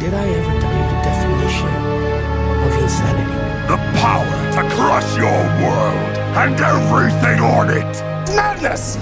Did I ever tell you the definition of insanity? The power to crush your world and everything on it! Madness!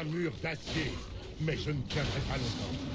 Mur d'acier, mais je ne tiendrai pas longtemps.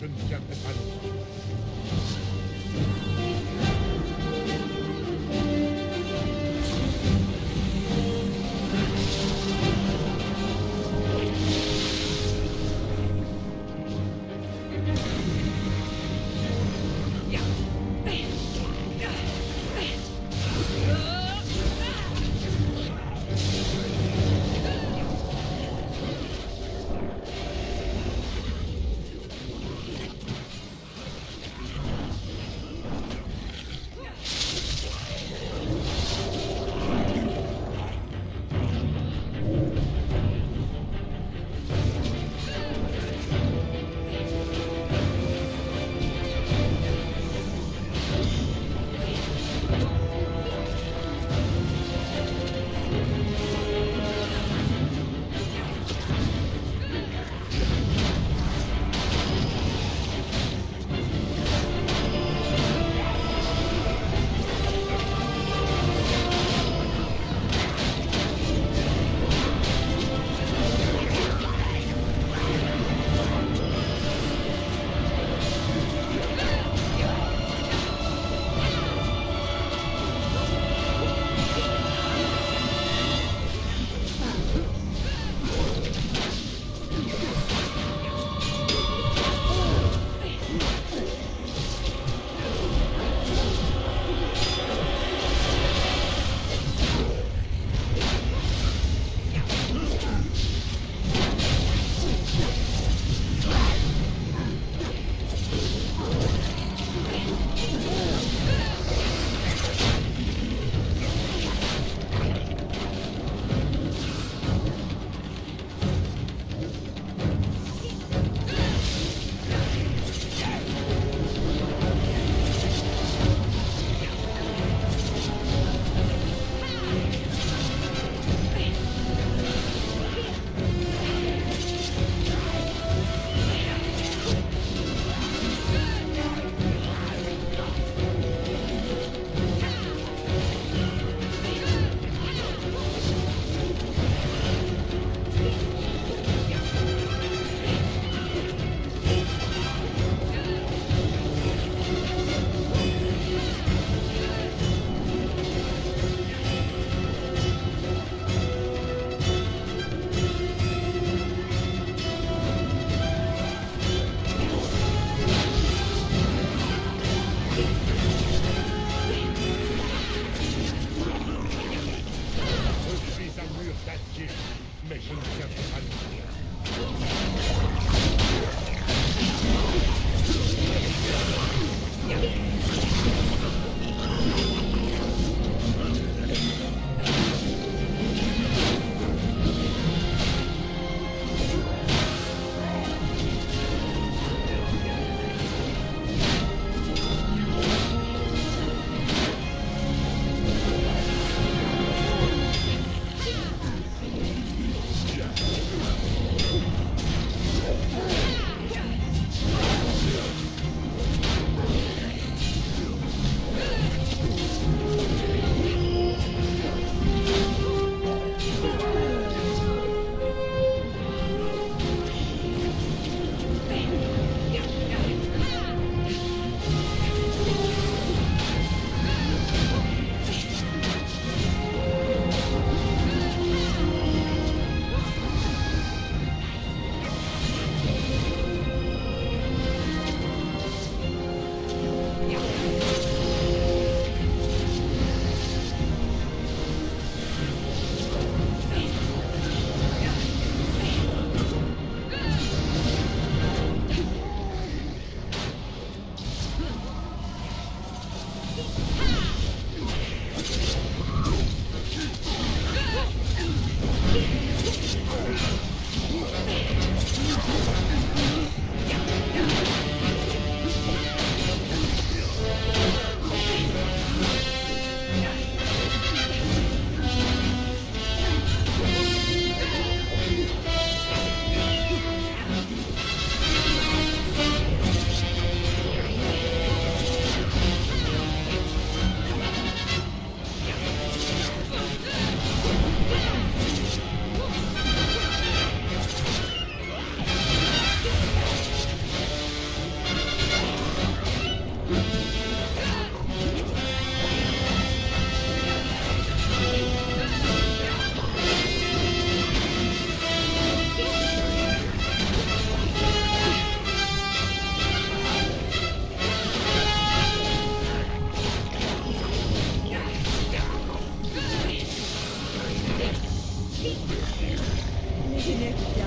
Zündchen mit einem Those peace